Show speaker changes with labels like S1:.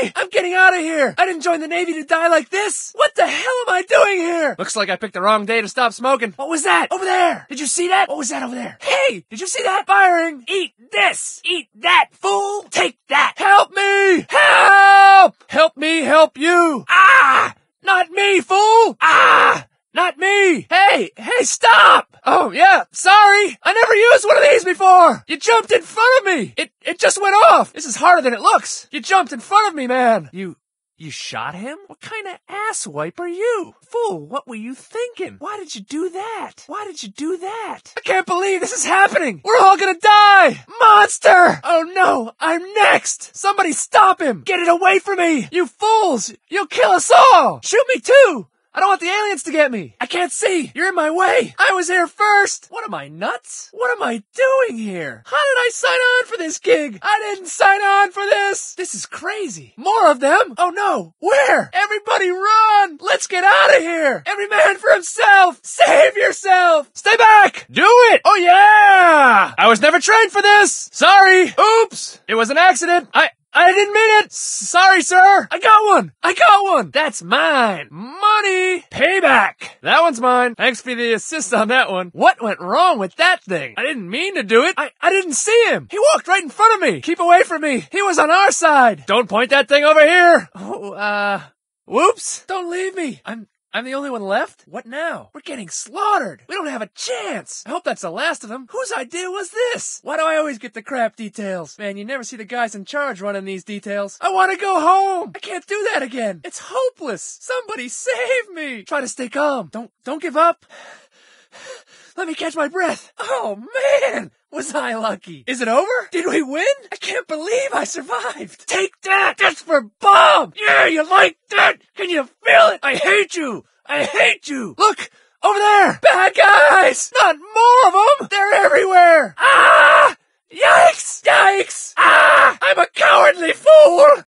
S1: way! I'm getting out of here! I didn't join the Navy to die like this! What the hell am I doing here? Looks like I picked the wrong day to stop smoking. What was that? Over there! Did you see that? What was that over there? Hey! Did you see that? Firing! Eat this! Eat that, fool! Take that! Help me! Help! Help me help you! Ah! Not me, fool! Ah! Not me! Hey! Hey, stop! Oh, yeah, sorry! I never used one of these before! You jumped in front of me! It, it just went off! This is harder than it looks! You jumped in front of me, man! You, you shot him? What kind of asswipe are you? Fool, what were you thinking? Why did you do that? Why did you do that? I can't believe this is happening! We're all gonna die! Monster! Oh no, I'm next! Somebody stop him! Get it away from me! You fools! You'll kill us all! Shoot me too! I don't want the aliens to get me. I can't see. You're in my way. I was here first. What am I nuts? What am I doing here? How did I sign on for this gig? I didn't sign on for this. This is crazy. More of them? Oh no. Where? Everybody run. Let's get out of here. Every man for himself. Save yourself. Stay back. Do it. Oh yeah. I was never trained for this. Sorry. Oops. It was an accident. I, I didn't mean it! Sorry, sir! I got one! I got one! That's mine! Money! Payback! That one's mine. Thanks for the assist on that one. What went wrong with that thing? I didn't mean to do it. I, I didn't see him. He walked right in front of me. Keep away from me. He was on our side. Don't point that thing over here. Oh, uh, whoops. Don't leave me. I'm, I'm the only one left? What now? We're getting slaughtered. We don't have a chance. I hope that's the last of them. Whose idea was this? Why do I always get the crap details? Man, you never see the guys in charge running these details. I want to go home. I can't do that again. It's hopeless. Somebody save me. Try to stay calm. Don't, don't give up. Let me catch my breath. Oh man! Was I lucky? Is it over? Did we win? I can't believe I survived. Take that! That's for Bob! Yeah, you like that? Can you feel it? I hate you! I hate you! Look! Over there! Bad guys! Not more of them! They're everywhere! Ah! Yikes! Yikes! Ah! I'm a cowardly fool!